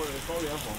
或者高原红